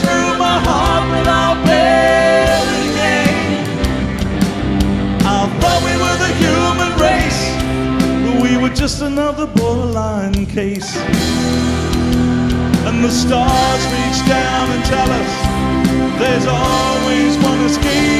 Through my heart without. I thought we were the human race, but we were just another borderline case. And the stars reach down and tell us there's always one escape.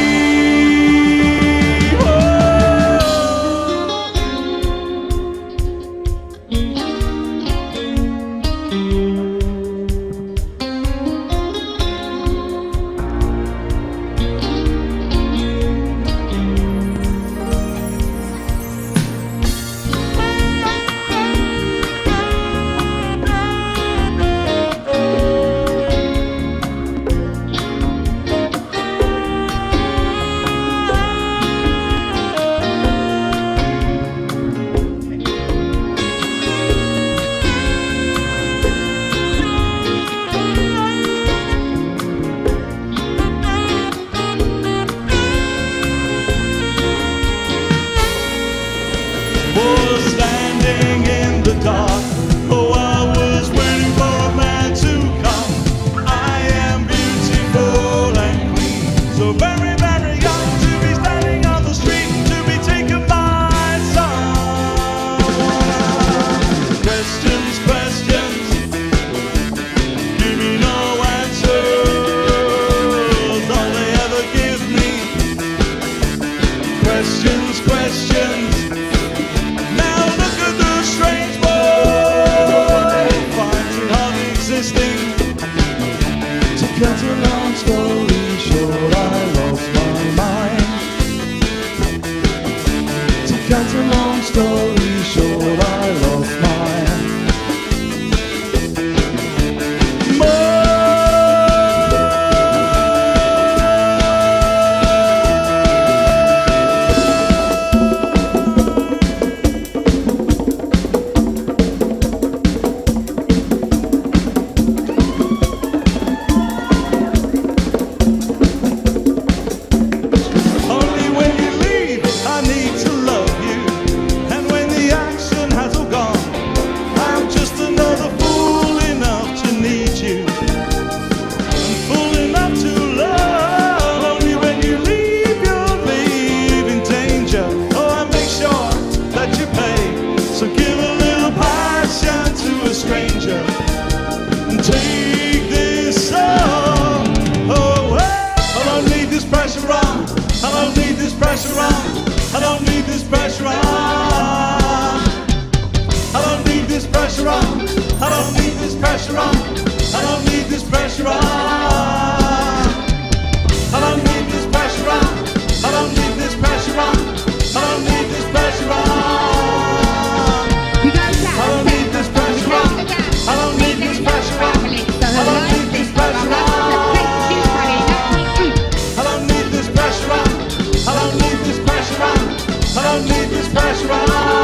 questions, questions. Now look at the strange boy, hard existing to cut a long story. I don't need this pressure on. I don't need this pressure on. I don't need this pressure on. I don't need this pressure on. I don't need this pressure on. I don't need this pressure on. I don't need this pressure on. I don't need this pressure on. I don't need this pressure on.